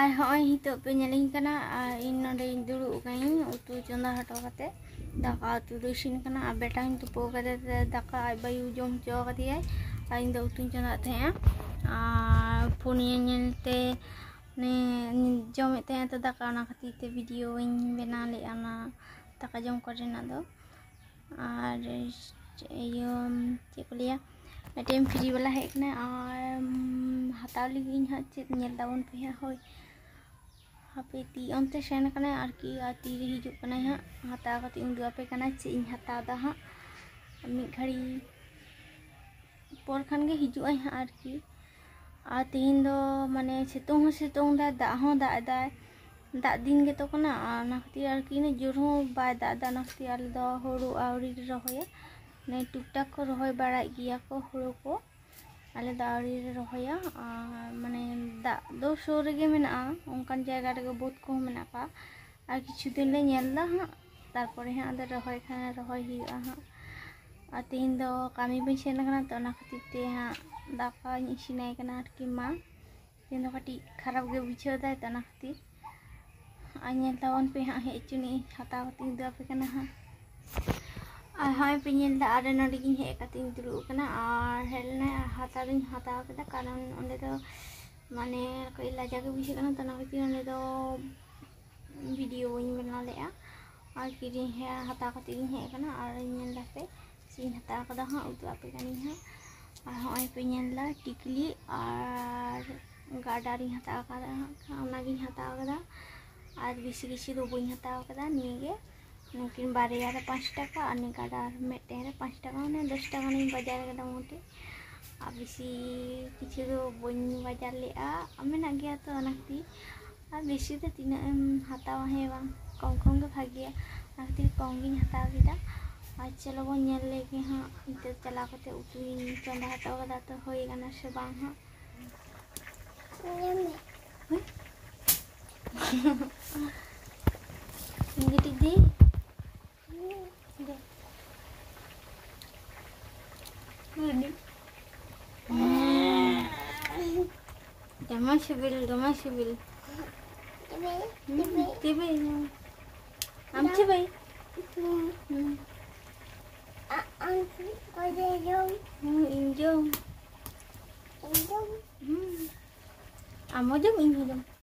ᱟᱨ ᱦᱚᱸᱜᱼᱚᱭ ᱦᱤᱛᱚᱜ ᱯᱮ ᱧᱮᱞᱤᱧ ᱠᱟᱱᱟ ᱟᱨ ᱤᱧ ᱱᱚᱰᱮᱧ ᱫᱩᱲᱩᱵ ᱟᱠᱟᱱᱟᱹᱧ ᱩᱛᱩ ᱪᱚᱸᱫᱟ ᱦᱚᱴᱚ ᱠᱟᱛᱮ ᱫᱟᱠᱟ ᱩᱛᱩ ᱫᱚ ᱤᱥᱤᱱ ᱠᱟᱱᱟ ᱟᱨ ᱵᱮᱴᱟᱧ ᱛᱩᱯᱩ ᱠᱟᱫᱮ ᱫᱟᱠᱟ ᱟᱡ ᱵᱟᱭᱩ ᱡᱚᱢ ᱦᱚᱪᱚ ᱠᱟᱫᱮᱭᱟᱭ ᱟᱨ ᱤᱧ ᱫᱚ ᱩᱛᱩᱧ ᱪᱚᱸᱫᱟᱭᱮᱫ ᱛᱟᱦᱮᱸᱜᱼᱟ ᱟᱨ ᱯᱷᱳᱱᱤᱭᱟᱹ ᱧᱮᱞᱛᱮ ᱡᱚᱢᱮᱫ ᱛᱟᱦᱮᱸᱜ ᱛᱚ ᱫᱟᱠᱟ ᱚᱱᱟ ᱠᱷᱟᱹᱛᱤᱨ ᱛᱮ ᱵᱷᱤᱰᱤᱭᱳᱧ ᱵᱮᱱᱟᱣ ᱞᱮᱫᱼᱟ ᱚᱱᱟ ᱫᱟᱠᱟ ᱡᱚᱢ ᱠᱚᱨᱮᱱᱟᱜ ᱫᱚ ᱟᱨ ᱤᱭᱟᱹ ᱪᱮᱫ ᱠᱚ ᱞᱟᱹᱭᱟ ᱢᱤᱫᱴᱮᱱ ᱯᱷᱨᱤ ᱵᱟᱞᱟ ᱦᱮᱡ ᱠᱟᱱᱟ ᱟᱨ ᱦᱟᱛᱟᱣ ᱞᱟᱹᱜᱤᱫ ᱤᱧ ᱦᱟᱸᱜ ᱪᱮᱫ ᱧᱮᱞ ᱛᱟᱵᱚᱱ ᱯᱮ ᱦᱟᱸᱜ ᱦᱳᱭ ᱦᱟᱯᱮ ᱛᱤ ᱚᱱᱛᱮ ᱥᱮᱱ ᱠᱟᱱᱟᱭ ᱟᱨᱠᱤ ᱟᱨ ᱛᱤᱨᱮ ᱦᱤᱡᱩᱜ ᱠᱟᱱᱟᱭ ᱦᱟᱸᱜ ᱦᱟᱛᱟᱣ ᱠᱟᱛᱮ ᱤᱧ ᱩᱫᱩᱜ ᱟᱯᱮ ᱠᱟᱱᱟ ᱪᱮᱫ ᱤᱧ ᱦᱟᱛᱟᱣᱫᱟ ᱦᱟᱸᱜ ᱢᱤᱫ ᱜᱷᱟᱹᱲᱤ ᱯᱚᱨ ᱠᱷᱟᱱ ᱜᱮ ᱦᱤᱡᱩᱜ ᱟᱭ ᱦᱟᱸᱜ ᱟᱨᱠि ᱟᱨ ᱛᱮᱦᱮᱧ ᱫᱚ ᱢᱟᱱᱮ ᱥᱤᱛᱩᱝ ᱦᱚᱸ ᱥᱤᱛᱩᱝ ᱫᱟᱭ ᱫᱟᱜ ᱦᱚᱸ ᱫᱟᱜ ᱮᱫᱟᱭ ᱫᱟᱜ ᱫᱤᱱ ᱜᱮᱛᱚ ᱠᱟᱱᱟ ᱟᱨ ᱚᱱᱟ ᱠᱷᱟᱹᱛᱤᱨ ᱟᱨᱠᱤ ᱤᱱᱟᱹᱜ ᱡᱳᱨ ᱦᱚᱸ ᱵᱟᱭ ᱫᱟᱜ ᱮᱫᱟ ᱚᱱᱟ ᱠᱷᱟᱹᱛᱤᱨ ᱟᱞᱮ ᱫᱚ ᱦᱩᱲᱩ ᱟᱹᱣᱨᱤ ᱞᱮ ᱨᱚᱦᱚᱭᱟ ᱢᱟᱱᱮ ᱴᱩᱠ ᱴᱟᱠ ᱠᱚ ᱨᱚᱦᱚᱭ ᱵᱟᱲᱟᱭᱮᱫ ᱜᱮᱭᱟ ᱠᱚ ᱦᱩᱲᱩ ᱠᱚ ᱟᱞᱮ ᱫᱚ ᱟᱹᱣᱨᱤ ᱞᱮ ᱨᱚᱦᱚᱭᱟ ᱟᱨ ᱢᱟᱱᱮ ᱫᱟᱜ ᱫᱚ ᱥᱩᱨ ᱨᱮᱜᱮ ᱢᱮᱱᱟᱜᱼᱟ ᱚᱱᱠᱟᱱ ᱡᱟᱭᱜᱟ ᱨᱮᱜᱮ ᱵᱟᱹᱫᱽ ᱠᱚᱦᱚᱸ ᱢᱮᱱᱟᱜ ᱟᱠᱟᱫᱼᱟ ᱟᱨ ᱠᱤᱪᱷᱩ ᱫᱤᱱ ᱞᱮ ᱧᱮᱞᱫᱟ ᱦᱟᱸᱜ ᱛᱟᱨᱯᱚᱨᱮ ᱦᱟᱸᱜ ᱟᱫᱚ ᱨᱚᱦᱚᱭ ᱠᱷᱟᱱ ᱨᱚᱦᱚᱭ ᱦᱩᱭᱩᱜᱼᱟ ᱦᱟᱸᱜ ᱟᱨ ᱛᱮᱦᱮᱧ ᱫᱚ ᱠᱟᱹᱢᱤ ᱵᱟᱹᱧ ᱥᱮᱱ ᱟᱠᱟᱱᱟ ᱛᱚ ᱚᱱᱟ ᱠᱷᱟᱹᱛᱤᱨ ᱛᱮ ᱦᱟᱸᱜ ᱫᱟᱠᱟᱧ ᱤᱥᱤᱱᱟᱭ ᱠᱟᱱᱟ ᱟᱨᱠᱤ ᱢᱟ ᱛᱮᱦᱮᱧ ᱫᱚ ᱠᱟᱹᱴᱤᱡ ᱠᱷᱟᱨᱟᱯ ᱜᱮ ᱵᱩᱡᱷᱟᱹᱣ ᱫᱟᱭ ᱛᱚ ᱚᱱᱟ ᱠᱷᱟᱹᱛᱤᱨ ᱟᱨ ᱧᱮᱞ ᱛᱟᱵᱚᱱ ᱯᱮ ᱦᱟᱸᱜ ᱦᱮᱡ ᱦᱚᱪᱚᱱᱤᱡ ᱦᱟᱛᱟᱣ ᱠᱟᱛᱮ ᱤᱧ ᱩᱫᱩᱜ ᱟᱯᱮ ᱠᱟᱱᱟ ᱦᱟᱸᱜ और हमें पे और नोड़े हज काते दुड़बना और हेलना हाथा दिन हाथा कारण अंडे तो माने लाजा के बुझे तो ना खातिर अंडे बना और किरिंग है हेकना और पे सीन हाथा हाँ उतुआपे उतु आपे टिकली और गाडा रिंग हाथा कदा और बेसि किसी तो बन निये ᱚᱱᱟᱜᱤᱧ ᱦᱟᱛᱟᱣ ᱠᱟᱫᱟ ᱟᱨ ᱵᱮᱥᱤ ᱠᱤᱪᱷᱩ ᱫᱚ ᱵᱟᱹᱧ ᱦᱟᱛᱟᱣ ᱠᱟᱫᱟ ᱱᱤᱭᱟᱹᱜᱮ ᱱᱩᱠᱤᱱ ᱵᱟᱨᱭᱟ ᱨᱮ ᱯᱟᱸᱪ ᱴᱟᱠᱟ ᱟᱨ ᱱᱤᱭᱟᱹ ᱜᱟᱰᱟᱨ ᱢᱤᱫᱴᱮᱱ ᱨᱮ ᱯᱟᱸᱪ ᱴᱟᱠᱟ ᱢᱟᱱᱮ ᱫᱚᱥ ᱴᱟᱠᱟ ᱜᱟᱱᱤᱧ ᱵᱟᱡᱟᱨ ᱠᱟᱫᱟ ᱢᱳᱴে ᱟᱨ ᱵᱮᱥᱤ ᱠᱤᱪᱷᱩ ᱫᱚ ᱵᱟᱹᱧ ᱵᱟᱡᱟᱨ ᱞᱮᱫᱼᱟ ᱢᱮᱱᱟᱜ ᱜᱮᱭᱟ ᱛᱚ ᱚᱱᱟ ᱠᱷᱟᱹᱛᱤᱨ ᱟᱨ ᱵᱮᱥᱤ ᱫᱚ ᱛᱤᱱᱟᱹᱜ ᱮᱢ ᱦᱟᱛᱟᱣᱟ ᱦᱮᱸ ᱵᱟᱝ ᱠᱚᱢ ᱠᱚᱢ ᱜᱮ ᱵᱷᱟᱜᱮᱭᱟ ᱚᱱᱟ ᱠᱷᱟᱹᱛᱤᱨ ᱠᱚᱢ ᱜᱤᱧ ᱦᱟᱛᱟᱣ ᱠᱮᱫᱟ ᱟᱨ ᱪᱚᱞᱚ ᱵᱚᱱ ᱧᱮᱞ ᱞᱮᱜᱮ ᱦᱟᱸᱜ ᱱᱤᱛᱚᱜ ᱪᱟᱞᱟᱣ ᱠᱟᱛᱮ ᱩᱛᱩᱧ ᱪᱚᱸᱫᱟ ᱦᱚᱴᱚ ᱠᱟᱫᱟ ᱛᱚ ᱦᱩᱭ ᱠᱟᱱᱟ ᱥᱮ ᱵᱟᱝ ᱦᱟᱸᱜ Gamay sibil, gamay sibil. Tibay, tibay. Tibay. Amchi bay. Amchi, kode jom. Injom. Injom. Amo jom, injom.